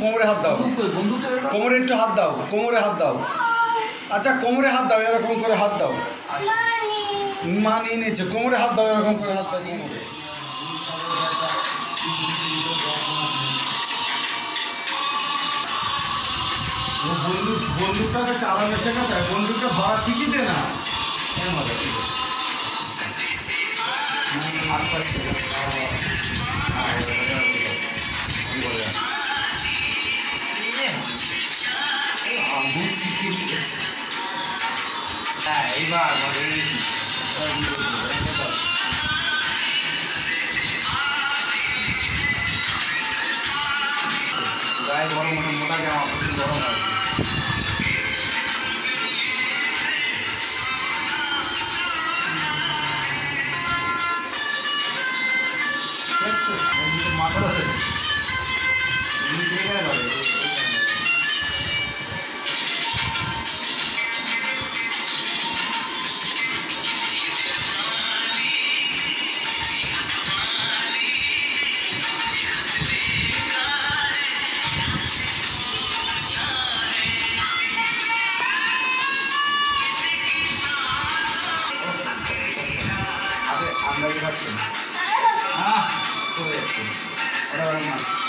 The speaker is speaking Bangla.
কোমরে হাত দাও। কোমরে একটু হাত দাও কোমরে হাত দাও। আচ্ছা কোমরে হাত দাও এরকম করে হাত দাও। মা নিয়ে নিয়েছে কোমরে হাত দাও এরকম করে হাত দাও। কোমরে বন্দুক বন্দুকটাকে চালানো শেখাতে হয় বন্দুকটা ধরা শিখিয়ে দে না এর মজা ঠিক হাত পাচ্ছে হ্যাঁ এইবার মজা গেছি গায়ে গরম মোটা মোটা জামা প্রচুর গরম হয় মাথা ああそうです。